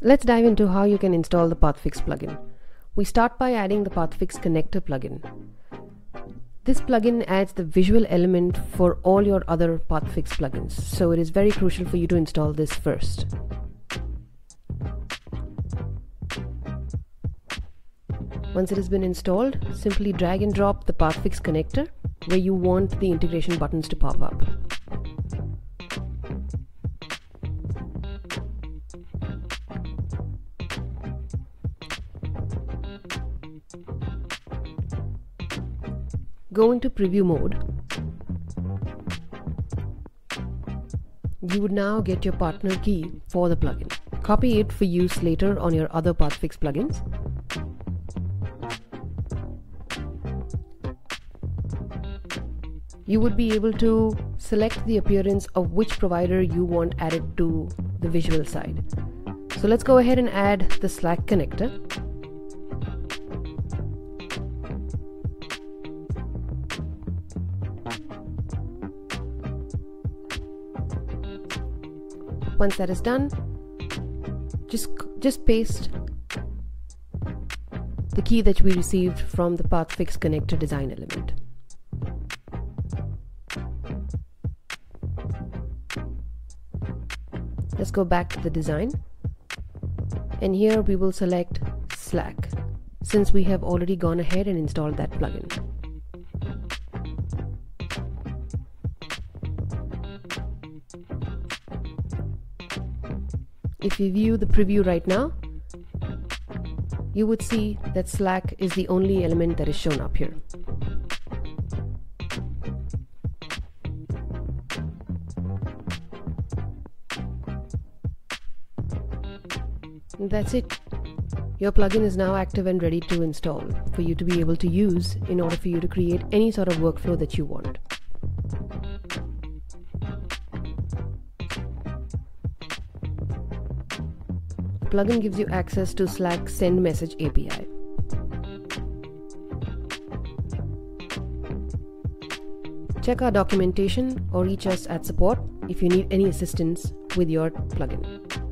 Let's dive into how you can install the Pathfix plugin. We start by adding the Pathfix connector plugin. This plugin adds the visual element for all your other Pathfix plugins, so it is very crucial for you to install this first. Once it has been installed, simply drag and drop the Pathfix connector where you want the integration buttons to pop up. Go into preview mode. You would now get your partner key for the plugin. Copy it for use later on your other Pathfix plugins. You would be able to select the appearance of which provider you want added to the visual side. So let's go ahead and add the Slack connector. Once that is done, just just paste the key that we received from the Pathfix connector design element. Let's go back to the design and here we will select Slack since we have already gone ahead and installed that plugin. If you view the preview right now, you would see that Slack is the only element that is shown up here. that's it. Your plugin is now active and ready to install for you to be able to use in order for you to create any sort of workflow that you want. Plugin gives you access to Slack Send Message API. Check our documentation or reach us at support if you need any assistance with your plugin.